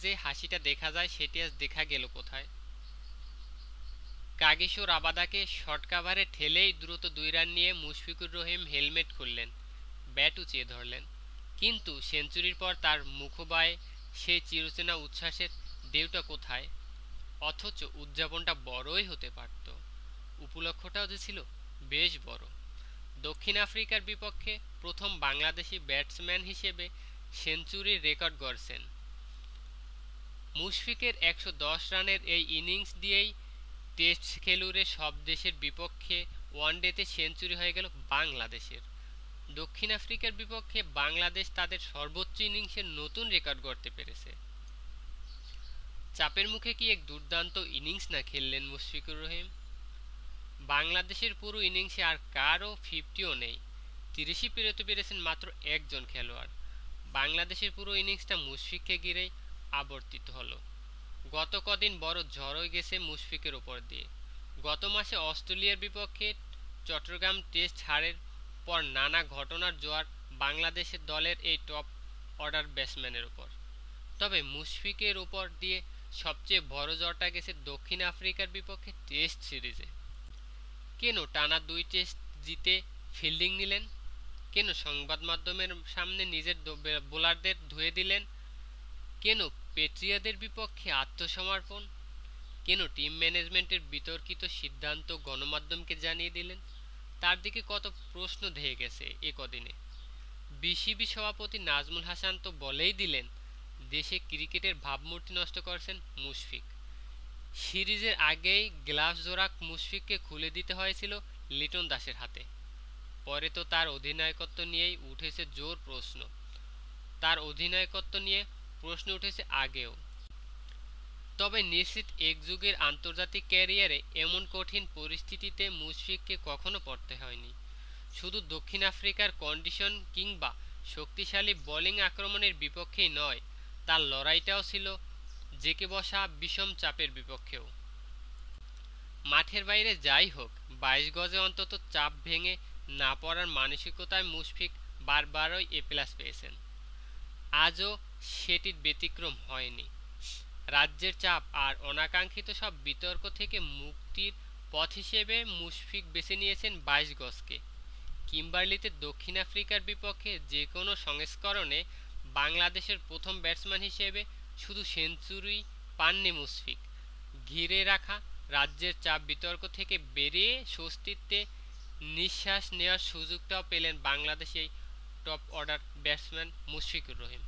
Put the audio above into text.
যে হাসিটা দেখা যায়, সেটি আজ দেখা গেল কোথায়? কাগিসো রাবাদাকে শর্ট কাভারে ঠেলেই দ্রুত দুই রান নিয়ে মুশফিকুর রহিম হেলমেট খুললেন ব্যাট উঁচিয়ে ধরলেন। কিন্তু সেঞ্চুরির পর তার মুখবায় সেই চিরচেনা উচ্ছ্বাসের ঢেউটা কোথায়? অথচ উদযাপনটা বড়ই হতে পারত। উপলক্ষটাও যে ছিল বেশ বড়। দক্ষিণ আফ্রিকার বিপক্ষে প্রথম বাংলাদেশি ব্যাটসম্যান হিসেবে সেঞ্চুরির রেকর্ড গড়ছেন। মুশফিকের একশো দশ রানের এই ইনিংস দিয়েই টেস্ট খেলুড়ে সব দেশের বিপক্ষে ওয়ানডেতে সেঞ্চুরি হয়ে গেল বাংলাদেশের। দক্ষিণ আফ্রিকার বিপক্ষে বাংলাদেশ তাদের সর্বোচ্চ ইনিংসের নতুন রেকর্ড গড়তে পেরেছে। চাপের মুখে কি এক দুর্দান্ত ইনিংস না খেললেন মুশফিকুর রহিম? বাংলাদেশের পুরো ইনিংসে আর কারও ফিফটিও নেই। তিরিশই পেরোতে পেরেছেন মাত্র একজন খেলোয়াড়। বাংলাদেশের পুরো ইনিংসটা মুশফিককে ঘিরেই আবর্তিত হলো। গত কদিন বড় ঝড় গেছে মুশফিকের ওপর দিয়ে। গত মাসে অস্ট্রেলিয়ার বিপক্ষে চট্টগ্রাম টেস্ট হারের পর নানা ঘটনার জোয়ার বাংলাদেশের দলের এই টপ অর্ডার ব্যাটসম্যানের উপর। তবে মুশফিকের উপর দিয়ে সবচেয়ে বড় জ্বরটা গেছে দক্ষিণ আফ্রিকার বিপক্ষে টেস্ট সিরিজে। কেন টানা দুই টেস্ট জিতে ফিল্ডিং নিলেন? কেন সংবাদ মাধ্যমের সামনে নিজের বোলারদের ধুয়ে দিলেন? কেন পেট্রিয়াদের বিপক্ষে আত্মসমর্পণ? কেন টিম ম্যানেজমেন্টের বিতর্কিত সিদ্ধান্ত গণমাধ্যমকে জানিয়ে দিলেন? তার দিকে কত প্রশ্ন ধেয়ে গেছে এ কদিনে। বিসিবি সভাপতি নাজমুল হাসান তো বলেই দিলেন, দেশে ক্রিকেটের ভাবমূর্তি নষ্ট করছেন মুশফিক। সিরিজের আগেই গ্লাস জোড়া মুশফিককে খুলে দিতে হয়েছিল লিটন দাসের হাতে। পরে তো তার অধিনায়কত্ব নিয়েই উঠেছে জোর প্রশ্ন। তার অধিনায়কত্ব নিয়ে প্রশ্ন উঠেছে আগেও। তবে নিশ্চিত এক যুগের আন্তর্জাতিক ক্যারিয়ারে এমন কঠিন পরিস্থিতিতে মুশফিককে কখনো পড়তে হয়নি। শুধু দক্ষিণ আফ্রিকার কন্ডিশন কিংবা শক্তিশালী বোলিং আক্রমণের বিপক্ষেই নয়, তার লড়াইটাও ছিল জেকে বসা বিষম চাপের বিপক্ষেও। মাঠের বাইরে যাই হোক, বাইশ গজে অন্তত চাপ ভেঙে না পড়ার মানসিকতায় মুশফিক বারবারই এ প্লাস পেয়েছেন। আজও সেটির ব্যতিক্রম হয়নি। রাজ্যের চাপ আর অনাকাঙ্ক্ষিত সব বিতর্ক থেকে মুক্তির পথ হিসেবে মুশফিক বেছে নিয়েছেন বাইশ গজকে। কিম্বার্লিতে দক্ষিণ আফ্রিকার বিপক্ষে যে কোনো সংস্করণে বাংলাদেশের প্রথম ব্যাটসম্যান হিসেবে শুধু সেঞ্চুরি পাননি মুশফিক। ঘিরে রাখা রাজ্যের চাপ বিতর্ক থেকে বেরিয়ে স্বস্তিত্বে নিঃশ্বাস নেওয়ার সুযোগটাও পেলেন বাংলাদেশের top order batsman Mushfiqur Rahim